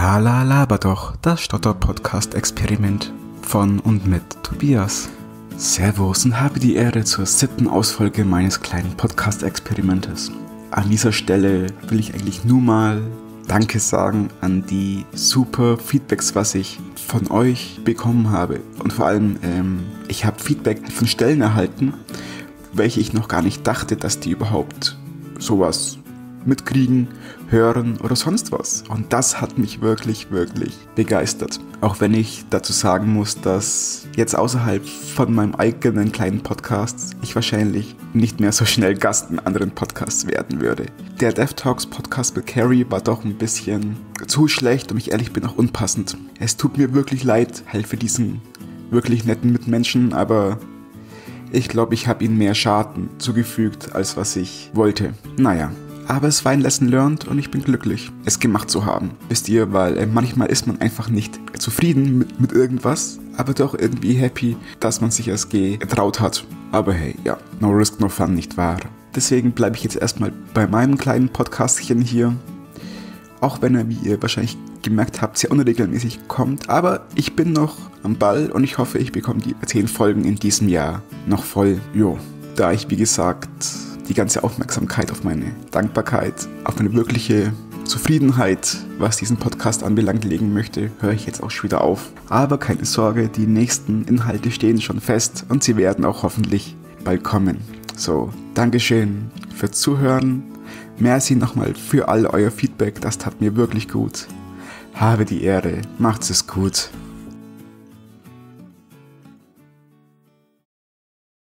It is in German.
La la laber doch, das Stotter-Podcast-Experiment von und mit Tobias. Servus und habe die Ehre zur siebten Ausfolge meines kleinen Podcast-Experimentes. An dieser Stelle will ich eigentlich nur mal Danke sagen an die super Feedbacks, was ich von euch bekommen habe. Und vor allem, ähm, ich habe Feedback von Stellen erhalten, welche ich noch gar nicht dachte, dass die überhaupt sowas mitkriegen, hören oder sonst was. Und das hat mich wirklich, wirklich begeistert. Auch wenn ich dazu sagen muss, dass jetzt außerhalb von meinem eigenen kleinen Podcast ich wahrscheinlich nicht mehr so schnell Gast in anderen Podcasts werden würde. Der Dev Talks Podcast mit Carrie war doch ein bisschen zu schlecht und ich ehrlich bin auch unpassend. Es tut mir wirklich leid, halt für diesen wirklich netten Mitmenschen, aber ich glaube, ich habe ihnen mehr Schaden zugefügt, als was ich wollte. Naja, aber es war ein Lesson learned und ich bin glücklich, es gemacht zu haben. Wisst ihr, weil äh, manchmal ist man einfach nicht zufrieden mit, mit irgendwas, aber doch irgendwie happy, dass man sich es getraut hat. Aber hey, ja, no risk, no fun, nicht wahr? Deswegen bleibe ich jetzt erstmal bei meinem kleinen Podcastchen hier. Auch wenn er, wie ihr wahrscheinlich gemerkt habt, sehr unregelmäßig kommt. Aber ich bin noch am Ball und ich hoffe, ich bekomme die 10 Folgen in diesem Jahr noch voll. Jo, da ich, wie gesagt, die ganze Aufmerksamkeit auf meine Dankbarkeit, auf meine wirkliche Zufriedenheit, was diesen Podcast anbelangt, legen möchte, höre ich jetzt auch schon wieder auf. Aber keine Sorge, die nächsten Inhalte stehen schon fest und sie werden auch hoffentlich bald kommen. So, Dankeschön fürs Zuhören. Merci nochmal für all euer Feedback, das tat mir wirklich gut. Habe die Ehre, macht's es gut.